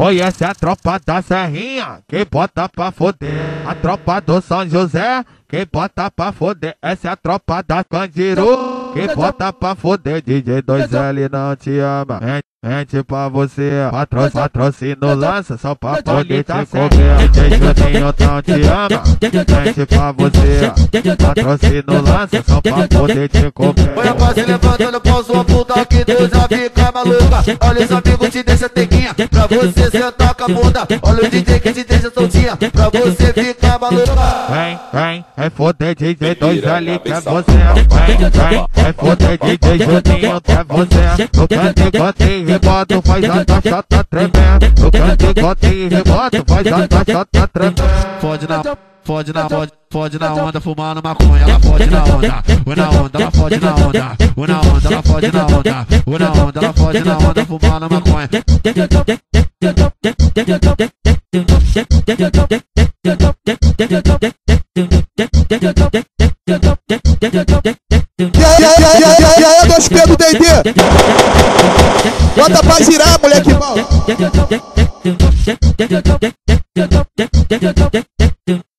Oi, essa é a tropa da Serrinha, que bota pra foder. A tropa do São José, que bota pra foder. Essa é a tropa da Candiru, que bota pra foder. DJ 2L não te ama. Mente pra você, patro, lança só pra poder te comer. Juninho não te ama. Mente pra você, patrocínio lança só pra poder te comer. Maluca. Olha os amigos te deixa tequinha pra você sentar com a bunda. Olha o DJ que te deixa soltinha pra você ficar maluca. Vem, vem, é foder DJ 2L que é você. Vem, vem, é foder DJ Juninho que é você. No cantigote e reboto faz a taxa tá tremendo. No cantigote e reboto faz a taxa tá tremendo. Fode na, fode na, fode, fode na onda, fumando maconha, ela fode na onda. Ou na onda, ela fode na onda. Ou na onda, ela fode na onda. Ou na onda, ela fode na onda, fumando maconha. E aí, e aí, e aí, e aí, dois Pedro D&D. Bota pra girar, moleque mal.